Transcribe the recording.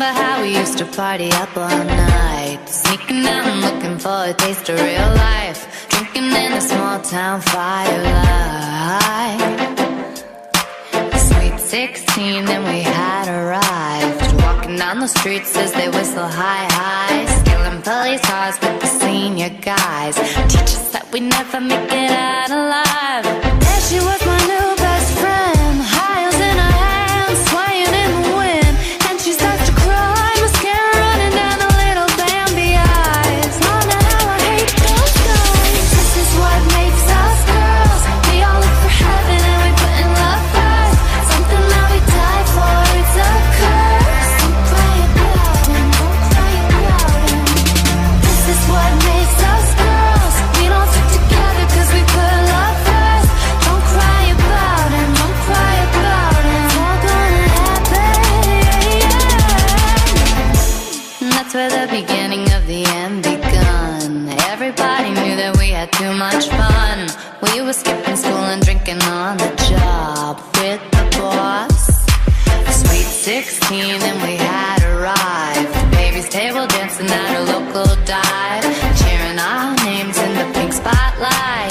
remember how we used to party up all night. Sneaking out and looking for a taste of real life. Drinking in a small town firelight. Sweet 16 and we had arrived. Walking down the streets as they whistle high high. Stealing police cars with the senior guys. Teach us that we never make it out alive. There she was that's where the beginning of the end begun. Everybody knew that we had too much fun. We were skipping school and drinking on the job With the boss. Sweet 16 and we had arrived Baby's table dancing at a local dive. Cheering our names in the pink spotlight